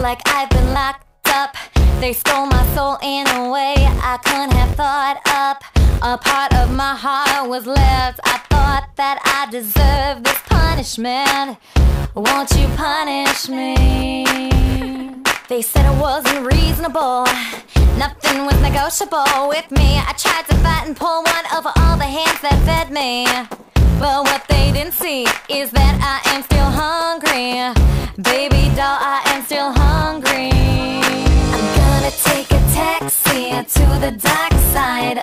like I've been locked up. They stole my soul in a way I couldn't have thought up. A part of my heart was left. I thought that I deserved this punishment. Won't you punish me? They said it wasn't reasonable. Nothing was negotiable with me. I tried to fight and pull one over all the hands that fed me. But what they didn't see is that I am still hungry. Baby doll, I am still hungry. I'm gonna take a taxi to the dark side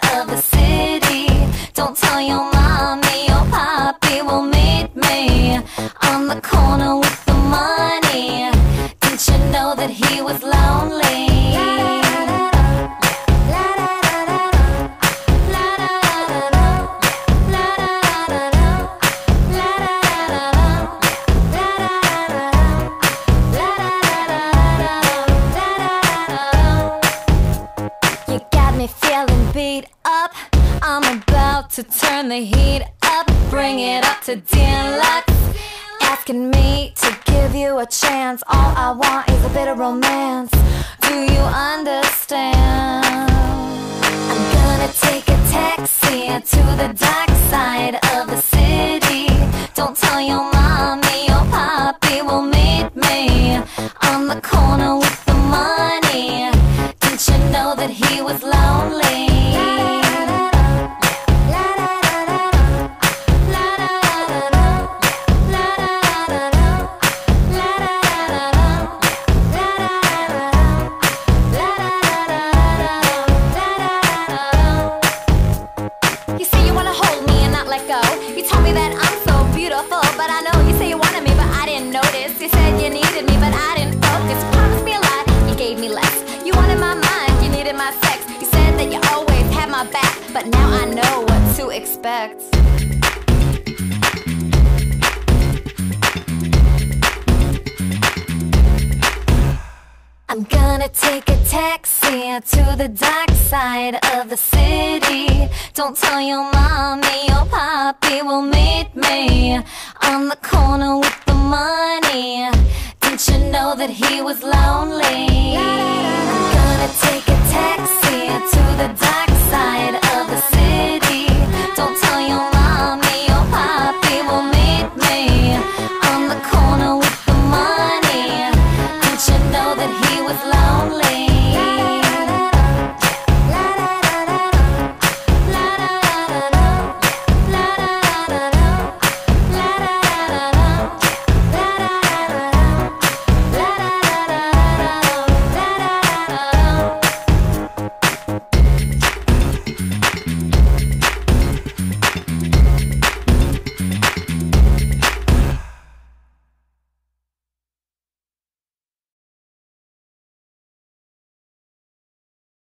up. I'm about to turn the heat up, bring it up to deluxe. Asking me to give you a chance. All I want is a bit of romance. Do you understand? I'm gonna take a taxi to the dark side of the but I know you say you wanted me, but I didn't notice. You said you needed me, but I didn't focus. Promised me a lot, you gave me less. You wanted my mind, you needed my sex. You said that you always had my back, but now I know what to expect. I'm take a taxi to the dark side of the city. Don't tell your mommy, your poppy will meet me on the corner with the money. Didn't you know that he was lonely? I'm gonna take a taxi to the dark side of the city.